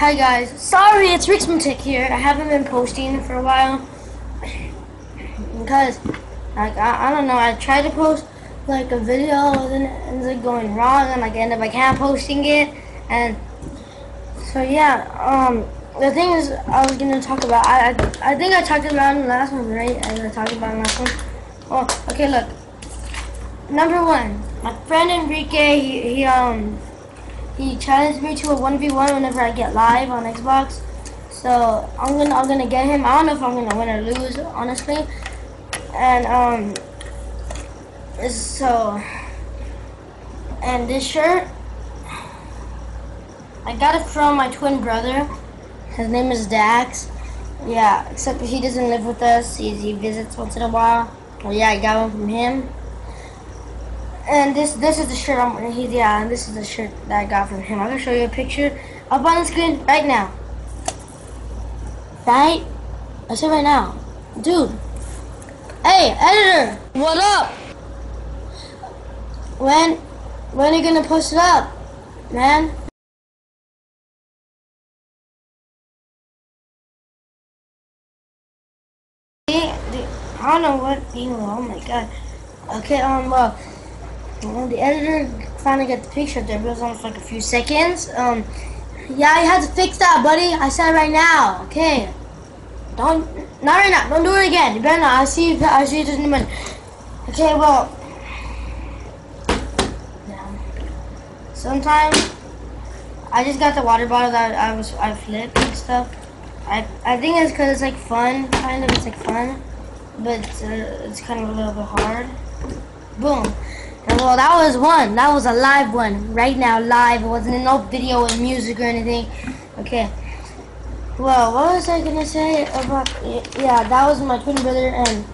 Hi guys, sorry it's Ryx Matic here. I haven't been posting for a while because like I, I don't know. I tried to post like a video and then it ends up going wrong and like I end up I can't posting it and so yeah. Um, the thing is I was gonna talk about. I I, I think I talked about in the last one, right? I talked about in the last one. Oh, okay. Look, number one, my friend Enrique. He, he um he challenged me to a 1v1 whenever I get live on Xbox. So I'm gonna I'm gonna get him. I don't know if I'm gonna win or lose, honestly. And um so and this shirt I got it from my twin brother. His name is Dax. Yeah, except he doesn't live with us. He, he visits once in a while. Well, yeah, I got one from him. And this this is the shirt I'm wearing. He's yeah, and this is the shirt that I got from him. I'm gonna show you a picture up on the screen right now. Right? I said right now, dude. Hey, editor, what up? When when are you gonna post it up, man? I don't know what you oh my god. Okay, um well the editor finally got the picture there, but it was almost like a few seconds. Um, yeah, I had to fix that, buddy. I said right now, okay? Don't, not right now. Don't do it again. You better not. I'll see you. I'll see you just in a minute. Okay, well, yeah. Sometimes I just got the water bottle that I was I flipped and stuff. I I think it's because it's like fun, kind of. It's like fun, but uh, it's kind of a little bit hard. Boom. Well, that was one. That was a live one. Right now, live. It wasn't no video or music or anything. Okay. Well, what was I gonna say about? Yeah, that was my twin brother and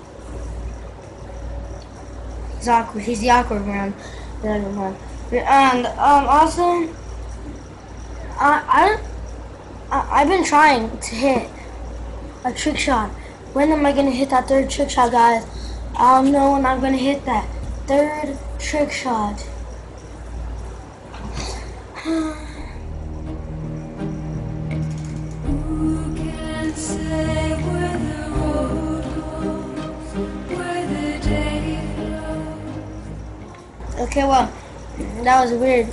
he's awkward. He's the awkward one. The other one. And um, also, I I I've been trying to hit a trick shot. When am I gonna hit that third trick shot, guys? I don't know when I'm gonna hit that third trick shot. okay, well, that was weird.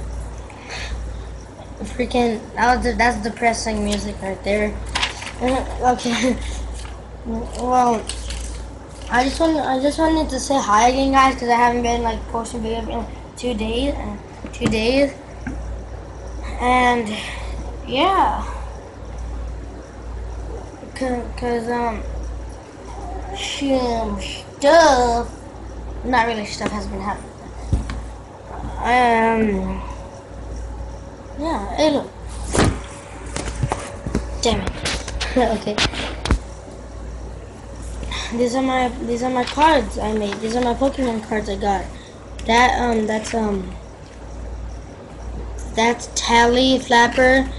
Freaking, that was that's depressing music right there. okay, well. I just want I just wanted to say hi again, guys, because I haven't been like posting videos in two days and uh, two days, and yeah, cause um, some stuff, not really stuff has been happening. Um, yeah, hey damn it, okay. These are my these are my cards I made. These are my Pokemon cards I got. That um that's um that's Tally Flapper.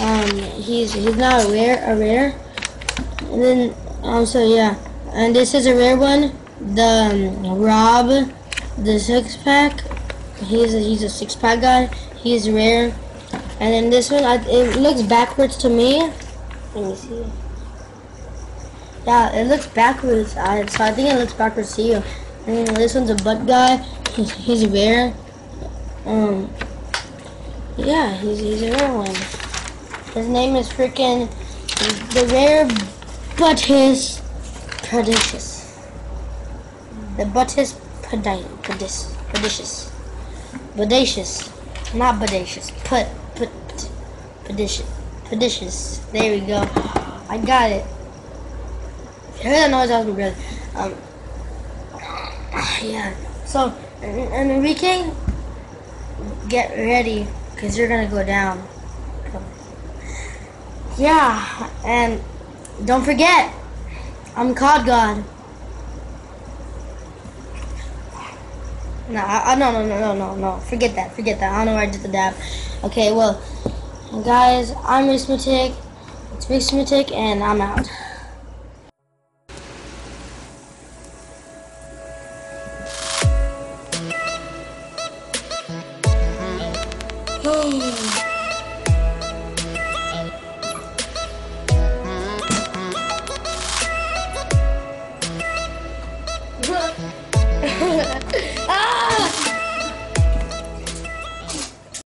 Um he's he's not a rare a rare. And then also yeah. And this is a rare one. The um, Rob the six pack. He's a, he's a six pack guy. He's rare. And then this one, I, it looks backwards to me. Let me see. Yeah, it looks backwards. I, so I think it looks backwards to you. And this one's a butt guy. He's, he's a rare. Um, yeah, he's, he's a rare one. His name is freaking the rare Buttis Prodigious. The Buttis. Prodigious. Bodacious. Not bodacious. Put, put, prodigious. Prodigious. There we go. I got it. Hear that noise? That was my. Um, yeah. So, and Enrique, get ready, because you're going to go down. Yeah, and don't forget, I'm COD God. No, I, I, no, no, no, no, no, no. Forget that. Forget that. I don't know where I did the dab. Okay, well, guys, I'm Ryx Matic. It's Ryx Matic, and I'm out. 후.